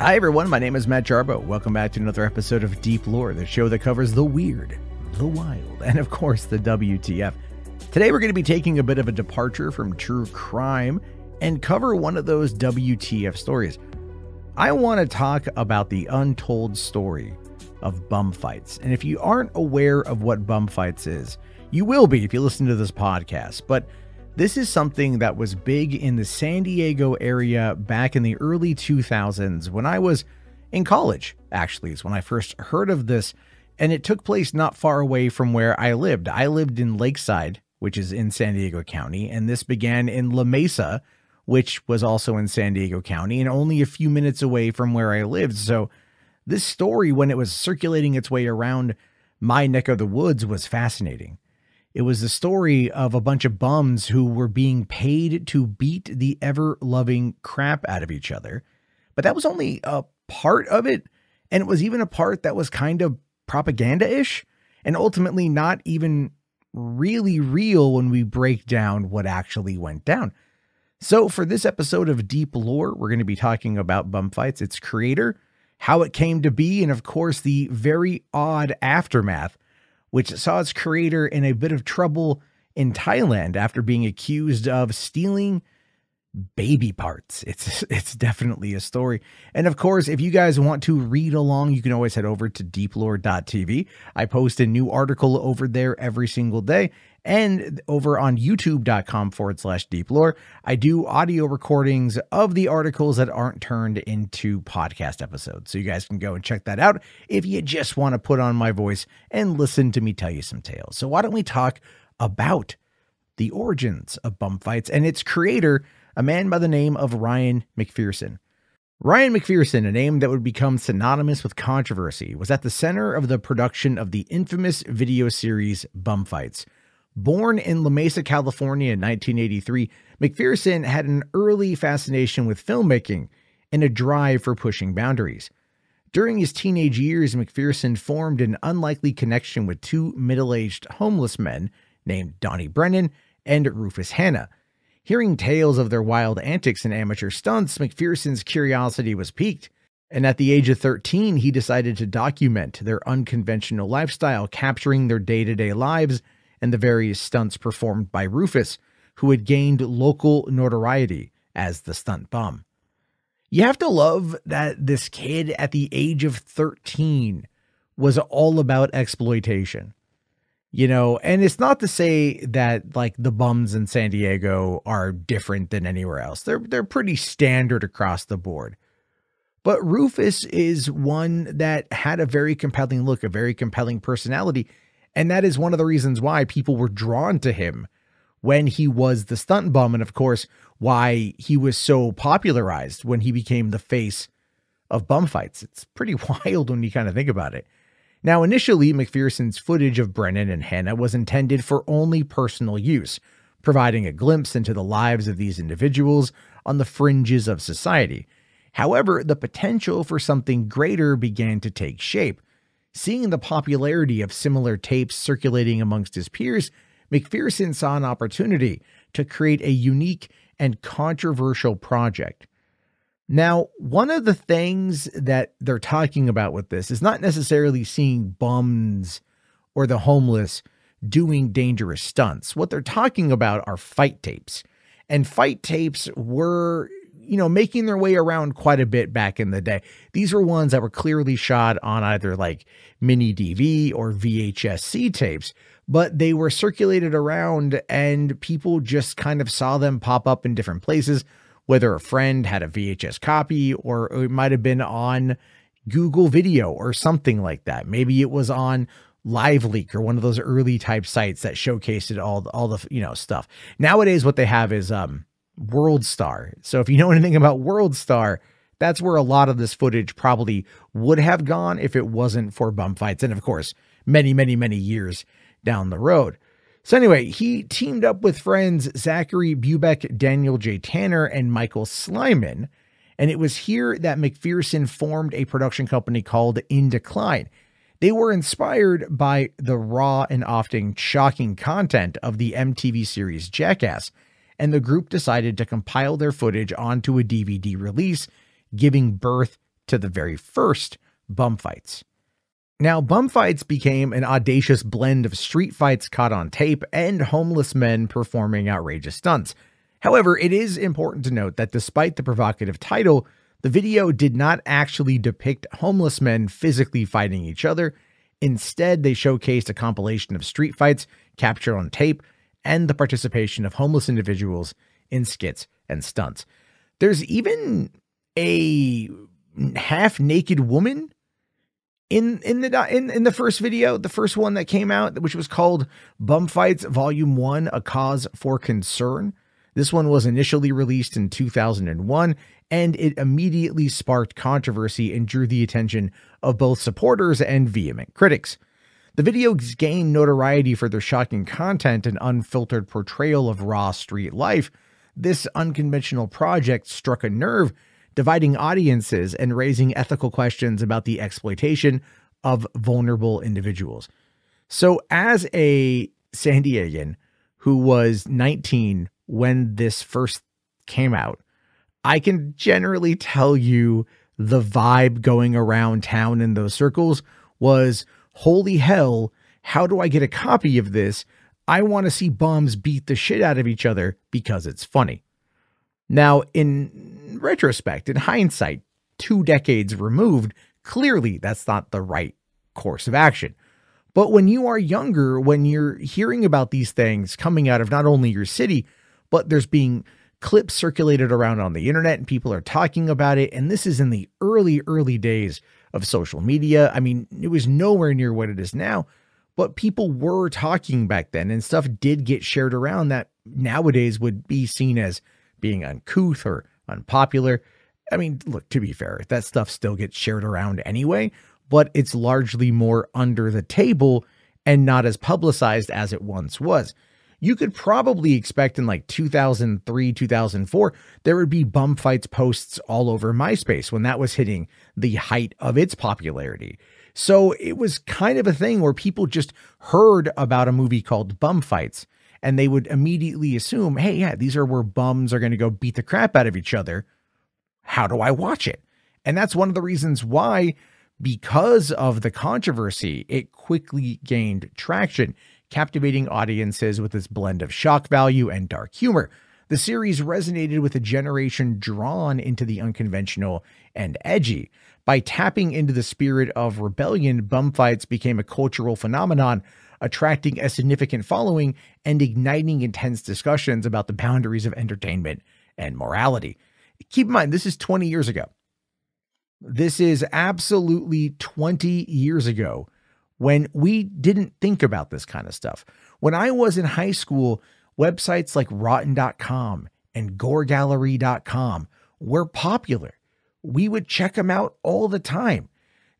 Hi, everyone. My name is Matt Jarbo. Welcome back to another episode of Deep Lore, the show that covers the weird, the wild, and of course, the WTF. Today, we're going to be taking a bit of a departure from true crime and cover one of those WTF stories. I want to talk about the untold story of bum fights. And if you aren't aware of what bum fights is, you will be if you listen to this podcast. But this is something that was big in the San Diego area back in the early 2000s when I was in college, actually, is when I first heard of this. And it took place not far away from where I lived. I lived in Lakeside, which is in San Diego County, and this began in La Mesa, which was also in San Diego County and only a few minutes away from where I lived. So, this story, when it was circulating its way around my neck of the woods, was fascinating. It was the story of a bunch of bums who were being paid to beat the ever loving crap out of each other. But that was only a part of it. And it was even a part that was kind of propaganda ish and ultimately not even really real when we break down what actually went down. So, for this episode of Deep Lore, we're going to be talking about bum fights, its creator, how it came to be, and of course, the very odd aftermath, which saw its creator in a bit of trouble in Thailand after being accused of stealing baby parts. It's it's definitely a story. And of course, if you guys want to read along, you can always head over to deeplore.tv. I post a new article over there every single day. And over on youtube.com forward slash deeplore, I do audio recordings of the articles that aren't turned into podcast episodes. So you guys can go and check that out if you just want to put on my voice and listen to me tell you some tales. So why don't we talk about the origins of bum fights and its creator, a man by the name of Ryen McPherson. Ryen McPherson, a name that would become synonymous with controversy, was at the center of the production of the infamous video series Bum Fights. Born in La Mesa, California in 1983, McPherson had an early fascination with filmmaking and a drive for pushing boundaries. During his teenage years, McPherson formed an unlikely connection with two middle aged homeless men named Donnie Brennan and Rufus Hannah. Hearing tales of their wild antics and amateur stunts, McPherson's curiosity was piqued, and at the age of 13, he decided to document their unconventional lifestyle, capturing their day to day lives and the various stunts performed by Rufus, who had gained local notoriety as the stunt bum. You have to love that this kid at the age of 13 was all about exploitation you know? And it's not to say that like the bums in San Diego are different than anywhere else. They're they're pretty standard across the board. But Rufus is one that had a very compelling look a very compelling personality and that is one of the reasons why people were drawn to him when he was the stunt bum and of course why he was so popularized when he became the face of bum fights it's pretty wild when you kind of think about it now, initially, McPherson's footage of Brennan and Hannah was intended for only personal use, providing a glimpse into the lives of these individuals on the fringes of society. However, the potential for something greater began to take shape. Seeing the popularity of similar tapes circulating amongst his peers, McPherson saw an opportunity to create a unique and controversial project. Now, one of the things that they're talking about with this is not necessarily seeing bums or the homeless doing dangerous stunts. What they're talking about are fight tapes. And fight tapes were, you know, making their way around quite a bit back in the day. These were ones that were clearly shot on either like mini DV or VHS-C tapes, but they were circulated around and people just kind of saw them pop up in different places whether a friend had a VHS copy or it might have been on Google Video or something like that. Maybe it was on LiveLeak or one of those early type sites that showcased it all all the you know stuff. Nowadays, what they have is um WorldStar. So if you know anything about World Star, that's where a lot of this footage probably would have gone if it wasn't for bum fights, and of course, many many many years down the road. So anyway, he teamed up with friends Zachary Bubeck, Daniel J. Tanner, and Michael Slyman. And it was here that McPherson formed a production company called In Decline. They were inspired by the raw and often shocking content of the MTV series Jackass, and the group decided to compile their footage onto a DVD release, giving birth to the very first bum fights. Now, bum fights became an audacious blend of street fights caught on tape and homeless men performing outrageous stunts. However, it is important to note that despite the provocative title, the video did not actually depict homeless men physically fighting each other. Instead, they showcased a compilation of street fights captured on tape and the participation of homeless individuals in skits and stunts. There's even a half naked woman in in the in, in the first video, the first one that came out, which was called Bum Fights Volume 1: A Cause for Concern. This one was initially released in 2001 and it immediately sparked controversy and drew the attention of both supporters and vehement critics. The videos gained notoriety for their shocking content and unfiltered portrayal of raw street life. This unconventional project struck a nerve dividing audiences and raising ethical questions about the exploitation of vulnerable individuals. So, as a San Diegan who was 19 when this first came out, I can generally tell you the vibe going around town in those circles was holy hell, how do I get a copy of this? I want to see bums beat the shit out of each other because it's funny. Now, in retrospect, in hindsight, two decades removed, clearly that's not the right course of action. But when you are younger, when you're hearing about these things coming out of not only your city, but there's being clips circulated around on the internet and people are talking about it. And this is in the early, early days of social media. I mean, it was nowhere near what it is now, but people were talking back then and stuff did get shared around that nowadays would be seen as being uncouth or unpopular. I mean, look, to be fair, that stuff still gets shared around anyway, but it's largely more under the table and not as publicized as it once was. You could probably expect in like 2003, 2004, there would be bum fights posts all over MySpace when that was hitting the height of its popularity. So it was kind of a thing where people just heard about a movie called Bum Fights and they would immediately assume, hey, yeah, these are where bums are going to go beat the crap out of each other. How do I watch it? And that's one of the reasons why, because of the controversy, it quickly gained traction, captivating audiences with its blend of shock value and dark humor. The series resonated with a generation drawn into the unconventional and edgy. By tapping into the spirit of rebellion, bum fights became a cultural phenomenon attracting a significant following and igniting intense discussions about the boundaries of entertainment and morality. Keep in mind, this is 20 years ago. This is absolutely 20 years ago when we didn't think about this kind of stuff. When I was in high school, websites like rotten.com and goregallery.com were popular. We would check them out all the time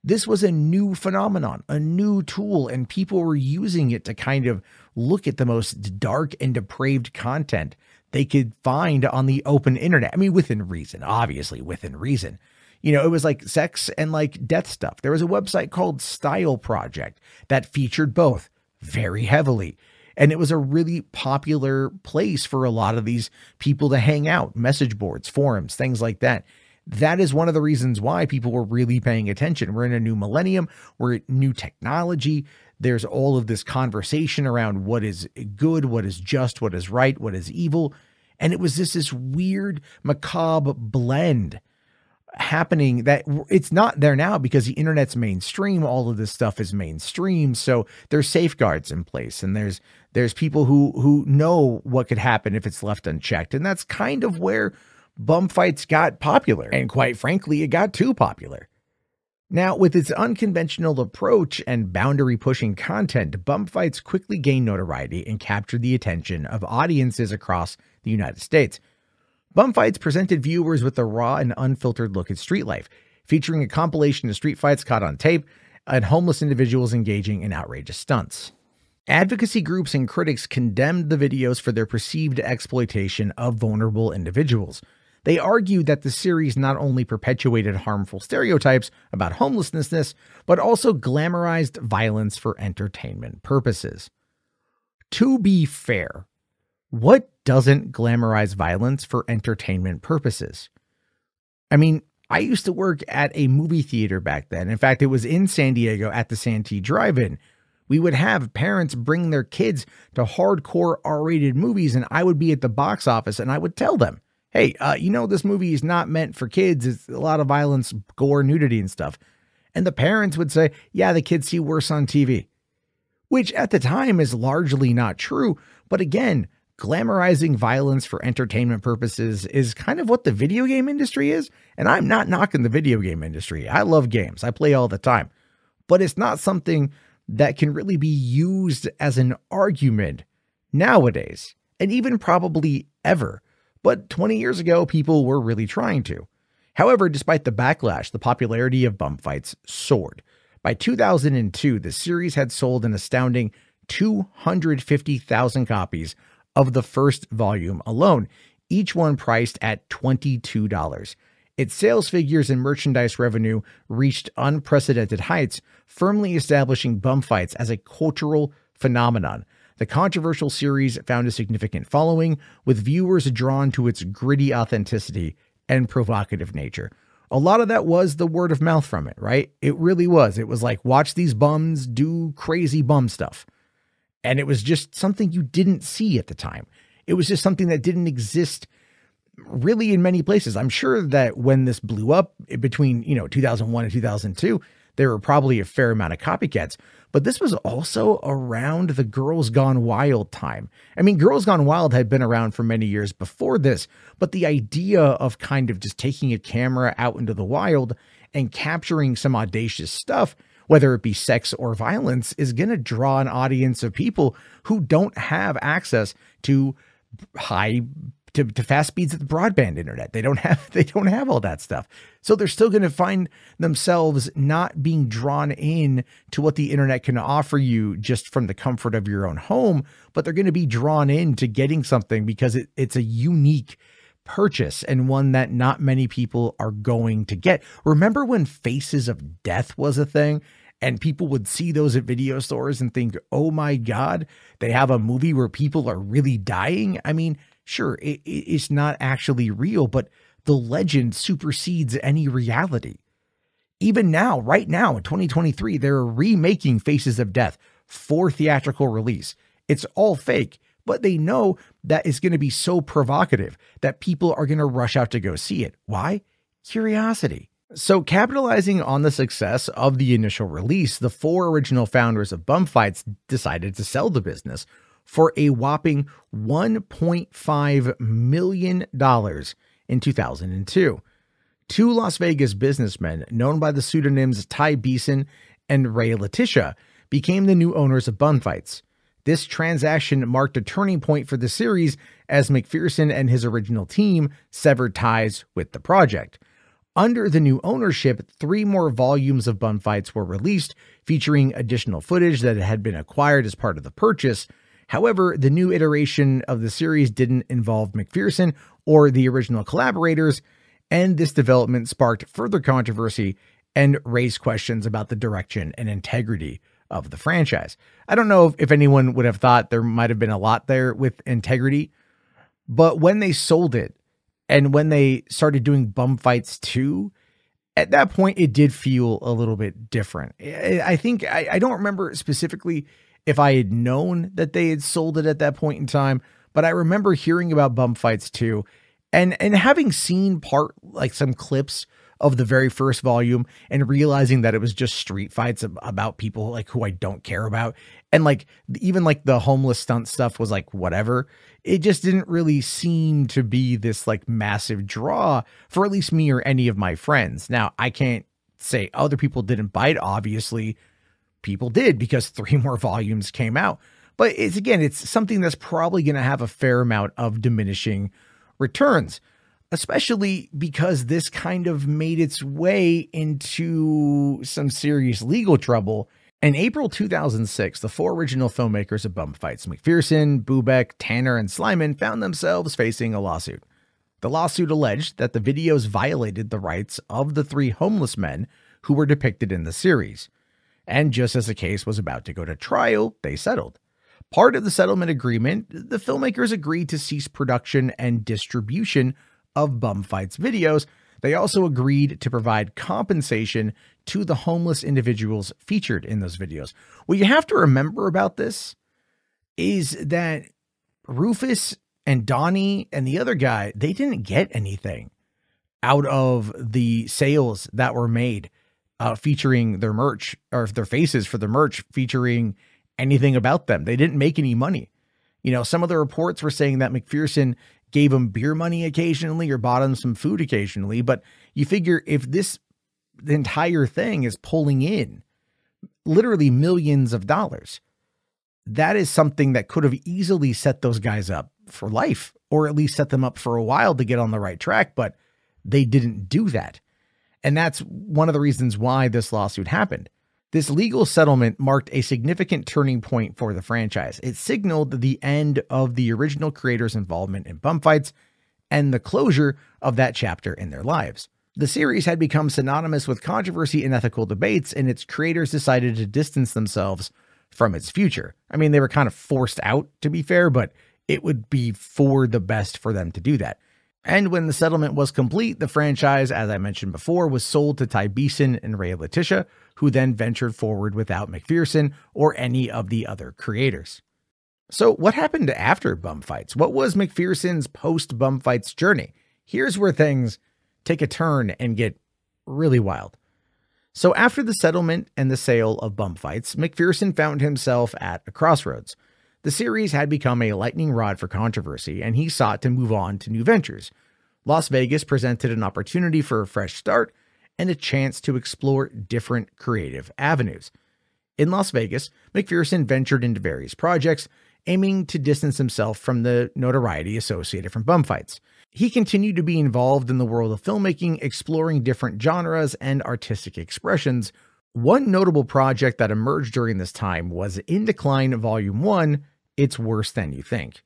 this was a new phenomenon, a new tool, and people were using it to kind of look at the most dark and depraved content they could find on the open internet. I mean, within reason, obviously, within reason. You know, it was like sex and like death stuff. There was a website called Stileproject that featured both very heavily. And it was a really popular place for a lot of these people to hang out, message boards, forums, things like that that is one of the reasons why people were really paying attention. We're in a new millennium, we're at new technology. There's all of this conversation around what is good, what is just, what is right, what is evil. And it was just this weird, macabre blend happening that it's not there now because the internet's mainstream all of this stuff is mainstream so there's safeguards in place and there's there's people who who know what could happen if it's left unchecked and that's kind of where bum fights got popular, and quite frankly, it got too popular. Now, with its unconventional approach and boundary pushing content, bum fights quickly gained notoriety and captured the attention of audiences across the United States. Bum fights presented viewers with a raw and unfiltered look at street life, featuring a compilation of street fights caught on tape and homeless individuals engaging in outrageous stunts. Advocacy groups and critics condemned the videos for their perceived exploitation of vulnerable individuals. They argued that the series not only perpetuated harmful stereotypes about homelessness, but also glamorized violence for entertainment purposes. To be fair, what doesn't glamorize violence for entertainment purposes? I mean, I used to work at a movie theater back then. In fact, it was in San Diego at the Santee Drive In. We would have parents bring their kids to hardcore R rated movies, and I would be at the box office and I would tell them, hey, uh, you know, this movie is not meant for kids. It's a lot of violence, gore, nudity, and stuff. And the parents would say, yeah, the kids see worse on TV, which at the time is largely not true. But again, glamorizing violence for entertainment purposes is kind of what the video game industry is. And I'm not knocking the video game industry. I love games, I play all the time. But it's not something that can really be used as an argument nowadays, and even probably ever. But 20 years ago, people were really trying to. However, despite the backlash, the popularity of bum fights soared. By 2002, the series had sold an astounding 250,000 copies of the first volume alone, each one priced at $22. Its sales figures and merchandise revenue reached unprecedented heights, firmly establishing bum fights as a cultural phenomenon. The controversial series found a significant following, with viewers drawn to its gritty authenticity and provocative nature. A lot of that was the word of mouth from it, right? It really was. It was like, watch these bums do crazy bum stuff. And it was just something you didn't see at the time. It was just something that didn't exist really in many places. I'm sure that when this blew up between, you know, 2001 and 2002, there were probably a fair amount of copycats, but this was also around the Girls Gone Wild time. I mean, Girls Gone Wild had been around for many years before this, but the idea of kind of just taking a camera out into the wild and capturing some audacious stuff whether it be sex or violence, is going to draw an audience of people who don't have access to high to, to fast speeds of the broadband internet. They don't have they don't have all that stuff. So they're still going to find themselves not being drawn in to what the internet can offer you just from the comfort of your own home, but they're going to be drawn in to getting something because it, it's a unique purchase and one that not many people are going to get. Remember when Faces of Death was a thing? and people would see those at video stores and think, oh my God, they have a movie where people are really dying. I mean, sure, it, it's not actually real, but the legend supersedes any reality. Even now, right now in 2023, they're remaking Faces of Death for theatrical release. It's all fake, but they know that it's going to be so provocative that people are going to rush out to go see it. Why? Curiosity. So, capitalizing on the success of the initial release, the four original founders of Bum Fights decided to sell the business for a whopping $1.5 million in 2002. Two Las Vegas businessmen, known by the pseudonyms Ty Beeson and Ray Letitia, became the new owners of Bum Fights. This transaction marked a turning point for the series as McPherson and his original team severed ties with the project. Under the new ownership, three more volumes of Bum Fights were released, featuring additional footage that had been acquired as part of the purchase. However, the new iteration of the series didn't involve McPherson or the original collaborators, and this development sparked further controversy and raised questions about the direction and integrity of the franchise. I don't know if, anyone would have thought there might have been a lot there with integrity, but when they sold it, and when they started doing bum fights too, at that point it did feel a little bit different. I think I, I don't remember specifically if I had known that they had sold it at that point in time, but I remember hearing about bum fights too, and and having seen part like some clips of the very first volume and realizing that it was just street fights about people like who I don't care about. And like even like the homeless stunt stuff was like whatever. It just didn't really seem to be this like massive draw for at least me or any of my friends. Now, I can't say other people didn't bite. Obviously, people did because three more volumes came out. But it's again, it's something that's probably going to have a fair amount of diminishing returns especially because this kind of made its way into some serious legal trouble. In April 2006, the four original filmmakers of Bum Fights, McPherson, Bubeck, Tanner, and Slyman, found themselves facing a lawsuit. The lawsuit alleged that the videos violated the rights of the three homeless men who were depicted in the series. And just as the case was about to go to trial, they settled. Part of the settlement agreement, the filmmakers agreed to cease production and distribution of Bum Fights videos They also agreed to provide compensation to the homeless individuals featured in those videos. What you have to remember about this is that Rufus and Donnie and the other guy, they didn't get anything out of the sales that were made uh, featuring their merch or their faces for the merch featuring anything about them. They didn't make any money. You know, some of the reports were saying that McPherson gave them beer money occasionally or bought them some food occasionally. But you figure if this entire thing is pulling in literally millions of dollars, that is something that could have easily set those guys up for life or at least set them up for a while to get on the right track. But they didn't do that. And that's one of the reasons why this lawsuit happened. This legal settlement marked a significant turning point for the franchise. It signaled the end of the original creators' involvement in bum fights and the closure of that chapter in their lives. The series had become synonymous with controversy and ethical debates, and its creators decided to distance themselves from its future. I mean, they were kind of forced out, to be fair, but it would be for the best for them to do that. And when the settlement was complete, the franchise, as I mentioned before, was sold to Ty Beeson and Ray Letitia, who then ventured forward without McPherson or any of the other creators. So, what happened after Bum Fights? What was McPherson's post Bum Fights journey? Here's where things take a turn and get really wild. So, after the settlement and the sale of Bum Fights, McPherson found himself at a crossroads. The series had become a lightning rod for controversy, and he sought to move on to new ventures. Las Vegas presented an opportunity for a fresh start and a chance to explore different creative avenues. In Las Vegas, McPherson ventured into various projects, aiming to distance himself from the notoriety associated from bum fights. He continued to be involved in the world of filmmaking, exploring different genres and artistic expressions, one notable project that emerged during this time was In Decline Volume 1 It's Worse Than You Think.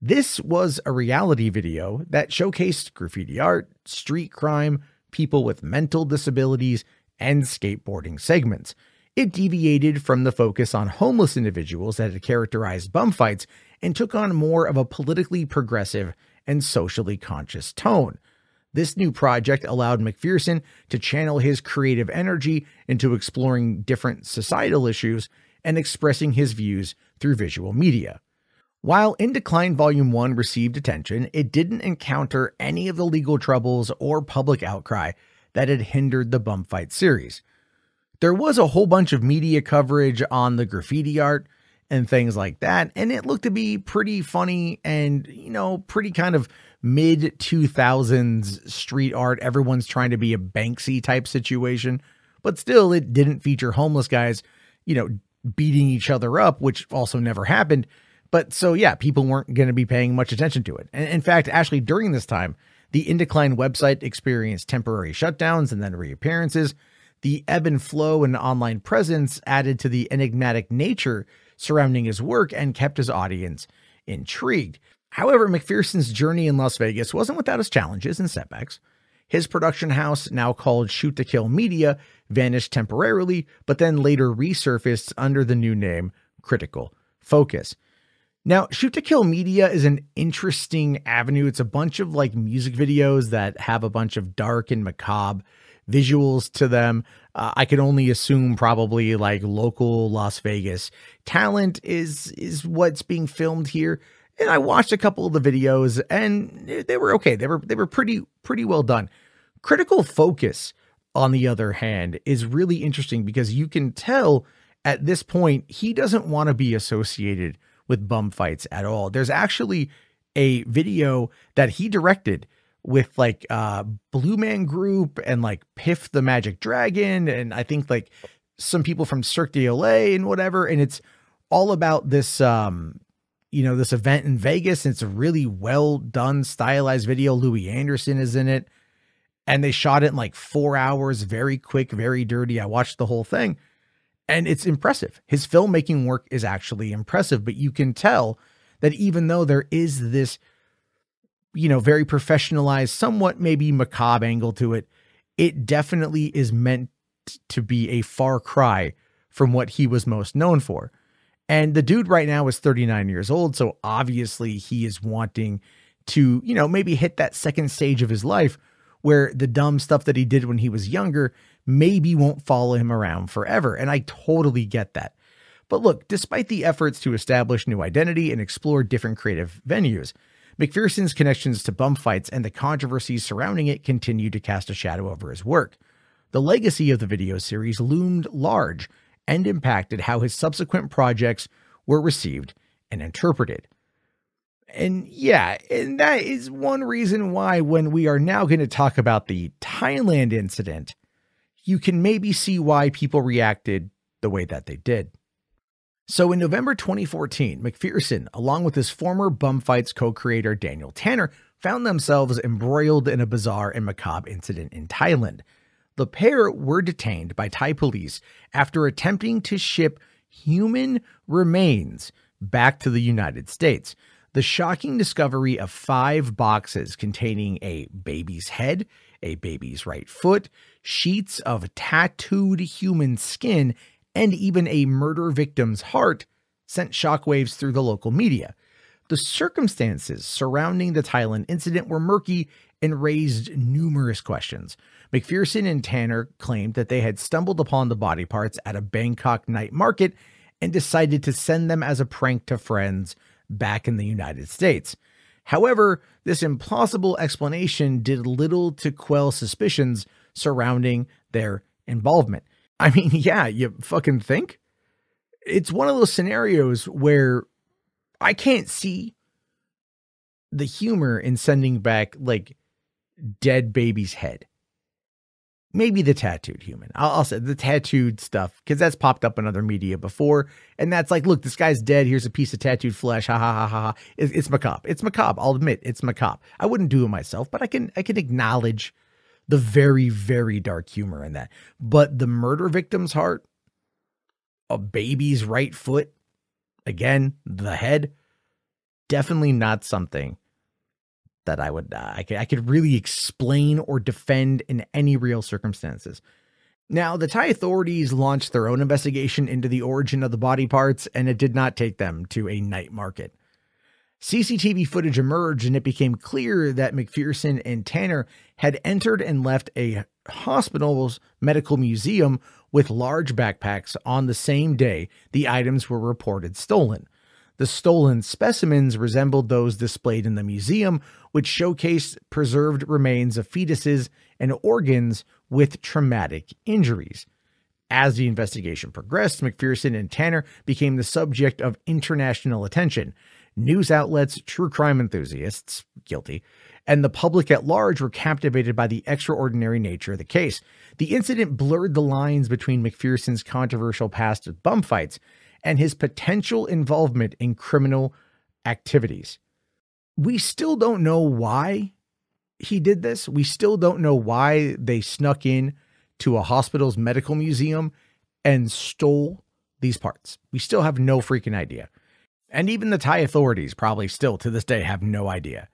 This was a reality video that showcased graffiti art, street crime, people with mental disabilities, and skateboarding segments. It deviated from the focus on homeless individuals that had characterized bum fights and took on more of a politically progressive and socially conscious tone. This new project allowed McPherson to channel his creative energy into exploring different societal issues and expressing his views through visual media. While In Decline Volume 1 received attention, it didn't encounter any of the legal troubles or public outcry that had hindered the Bum Fight series. There was a whole bunch of media coverage on the graffiti art and things like that, and it looked to be pretty funny and, you know, pretty kind of mid 2000s street art. Everyone's trying to be a Banksy type situation, but still, it didn't feature homeless guys, you know, beating each other up, which also never happened. But so, yeah, people weren't going to be paying much attention to it. And in fact, actually, during this time, the In Decline website experienced temporary shutdowns and then reappearances. The ebb and flow and online presence added to the enigmatic nature surrounding his work and kept his audience intrigued. However, McPherson's journey in Las Vegas wasn't without its challenges and setbacks. His production house, now called Shoot to Kill Media, vanished temporarily, but then later resurfaced under the new name Critical Focus. Now, Shoot to Kill Media is an interesting avenue. It's a bunch of like music videos that have a bunch of dark and macabre visuals to them. Uh, I can only assume probably like local Las Vegas talent is is what's being filmed here and I watched a couple of the videos and they were okay. They were they were pretty pretty well done. Critical Focus on the other hand is really interesting because you can tell at this point he doesn't want to be associated with bum fights at all. There's actually a video that he directed with like uh Blue Man Group and like Piff the Magic Dragon and I think like some people from Cirque du Soleil and whatever and it's all about this um you know, this event in Vegas. And it's a really well done, stylized video. Louie Anderson is in it. And they shot it in like four hours, very quick, very dirty. I watched the whole thing and it's impressive. His filmmaking work is actually impressive, but you can tell that even though there is this, you know, very professionalized, somewhat maybe macabre angle to it, it definitely is meant to be a far cry from what he was most known for. And the dude right now is 39 years old. So obviously he is wanting to, you know, maybe hit that second stage of his life where the dumb stuff that he did when he was younger maybe won't follow him around forever. And I totally get that. But look, despite the efforts to establish new identity and explore different creative venues, McPherson's connections to bum fights and the controversies surrounding it continue to cast a shadow over his work. The legacy of the video series loomed large and impacted how his subsequent projects were received and interpreted. And yeah, and that is one reason why, when we are now going to talk about the Thailand incident, you can maybe see why people reacted the way that they did. So in November 2014, McPherson, along with his former Bum Fights co creator Daniel Tanner, found themselves embroiled in a bizarre and macabre incident in Thailand. The pair were detained by Thai police after attempting to ship human remains back to the United States. The shocking discovery of five boxes containing a baby's head, a baby's right foot, sheets of tattooed human skin, and even a murder victim's heart sent shockwaves through the local media. The circumstances surrounding the Thailand incident were murky and raised numerous questions. McPherson and Tanner claimed that they had stumbled upon the body parts at a Bangkok night market and decided to send them as a prank to friends back in the United States. However, this implausible explanation did little to quell suspicions surrounding their involvement. I mean, yeah, you fucking think? It's one of those scenarios where I can't see the humor in sending back like dead baby's head. Maybe the tattooed human. I'll, I'll say the tattooed stuff because that's popped up in other media before, and that's like, look, this guy's dead. Here's a piece of tattooed flesh. Ha ha ha ha. ha. It's, it's macabre. It's macabre. I'll admit it's macabre. I wouldn't do it myself, but I can I can acknowledge the very very dark humor in that. But the murder victim's heart, a baby's right foot, again the head, definitely not something that I would uh, I could I could really explain or defend in any real circumstances. Now, the Thai authorities launched their own investigation into the origin of the body parts, and it did not take them to a night market. CCTV footage emerged, and it became clear that McPherson and Tanner had entered and left a hospital's medical museum with large backpacks on the same day the items were reported stolen. The stolen specimens resembled those displayed in the museum, which showcased preserved remains of fetuses and organs with traumatic injuries. As the investigation progressed, McPherson and Tanner became the subject of international attention. News outlets, true crime enthusiasts, guilty, and the public at large were captivated by the extraordinary nature of the case. The incident blurred the lines between McPherson's controversial past of bum fights and his potential involvement in criminal activities. We still don't know why he did this. We still don't know why they snuck in to a hospital's medical museum and stole these parts. We still have no freaking idea. And even the Thai authorities probably still to this day have no idea.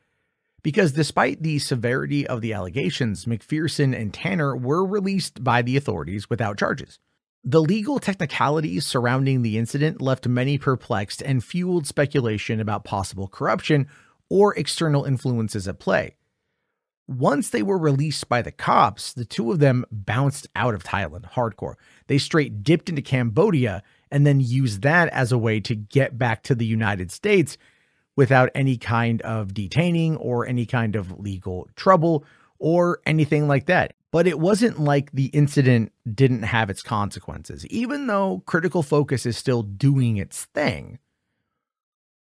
Because despite the severity of the allegations, McPherson and Tanner were released by the authorities without charges. The legal technicalities surrounding the incident left many perplexed and fueled speculation about possible corruption or external influences at play. Once they were released by the cops, the two of them bounced out of Thailand hardcore. They straight dipped into Cambodia and then used that as a way to get back to the United States without any kind of detaining or any kind of legal trouble or anything like that. But it wasn't like the incident didn't have its consequences. Even though critical focus is still doing its thing,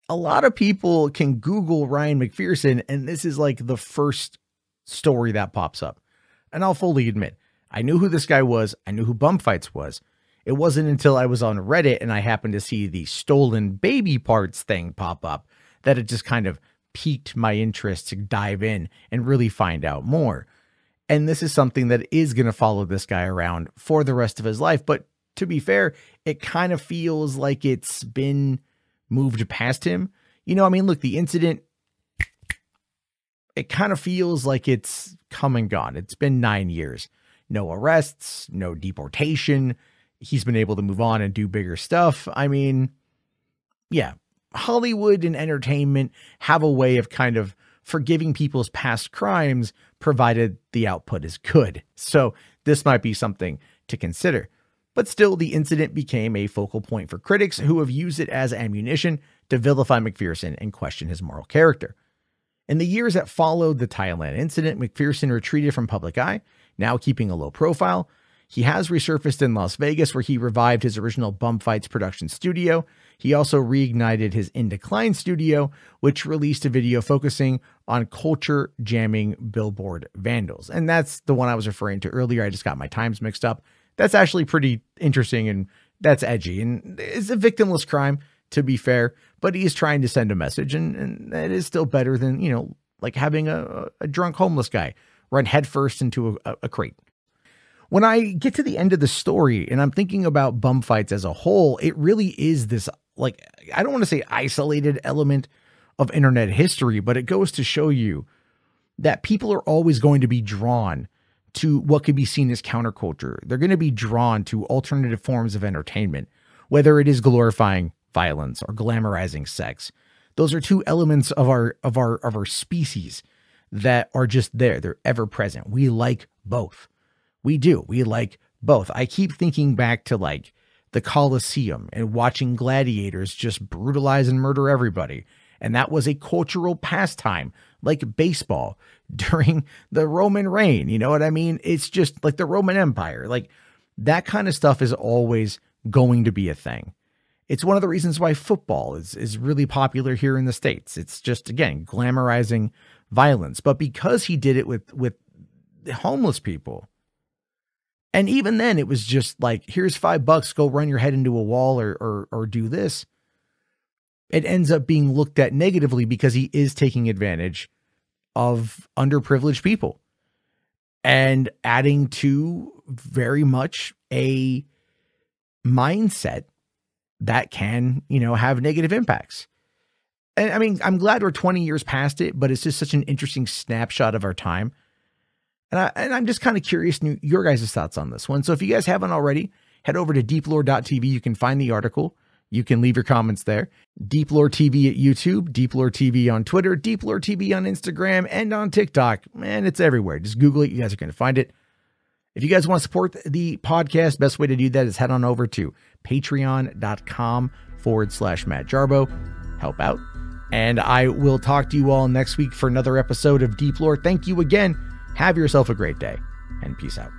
a lot of people can Google Ryen McPherson, and this is like the first story that pops up. And I'll fully admit, I knew who this guy was, I knew who Bum Fights was. It wasn't until I was on Reddit and I happened to see the stolen baby parts thing pop up that it just kind of piqued my interest to dive in and really find out more. And this is something that is going to follow this guy around for the rest of his life. But to be fair, it kind of feels like it's been moved past him. You know, I mean, look, the incident, it kind of feels like it's come and gone. It's been nine years. No arrests, no deportation. He's been able to move on and do bigger stuff. I mean, yeah, Hollywood and entertainment have a way of kind of forgiving people's past crimes provided the output is good. So this might be something to consider. But still, the incident became a focal point for critics who have used it as ammunition to vilify McPherson and question his moral character. In the years that followed the Thailand incident, McPherson retreated from public eye, now keeping a low profile. He has resurfaced in Las Vegas, where he revived his original Bum Fights production studio. He also reignited his In Decline studio, which released a video focusing on culture jamming billboard vandals. And that's the one I was referring to earlier. I just got my times mixed up that's actually pretty interesting and that's edgy and it's a victimless crime to be fair, but he is trying to send a message and, and that is still better than, you know, like having a, a drunk homeless guy run headfirst into a, a crate. When I get to the end of the story and I'm thinking about bum fights as a whole, it really is this like I don't want to say isolated element of internet history, but it goes to show you that people are always going to be drawn to what could be seen as counterculture. They're going to be drawn to alternative forms of entertainment, whether it is glorifying violence or glamorizing sex. Those are two elements of our of our of our species that are just there. They're ever present. We like both. We do. We like both. I keep thinking back to like the Colosseum and watching gladiators just brutalize and murder everybody. And that was a cultural pastime like baseball during the Roman reign. You know what I mean? It's just like the Roman Empire. Like that kind of stuff is always going to be a thing. It's one of the reasons why football is is really popular here in the states. It's just again glamorizing violence, but because he did it with with homeless people. And even then it was just like here's 5 bucks go run your head into a wall or or or do this it ends up being looked at negatively because he is taking advantage of underprivileged people and adding to very much a mindset that can, you know, have negative impacts. And I mean, I'm glad we're 20 years past it, but it's just such an interesting snapshot of our time. And, I, and I'm just kind of curious your guys' thoughts on this one. So if you guys haven't already, head over to deeplore.tv. You can find the article. You can leave your comments there. Deep Lore TV at YouTube, Deep Lore TV on Twitter, Deep Lore TV on Instagram, and on TikTok. Man, it's everywhere. Just Google it. You guys are going to find it. If you guys want to support the podcast, best way to do that is head on over to patreon.com forward slash Matt Jarbo. Help out. And I will talk to you all next week for another episode of Deep Lore. Thank you again. Have yourself a great day and peace out.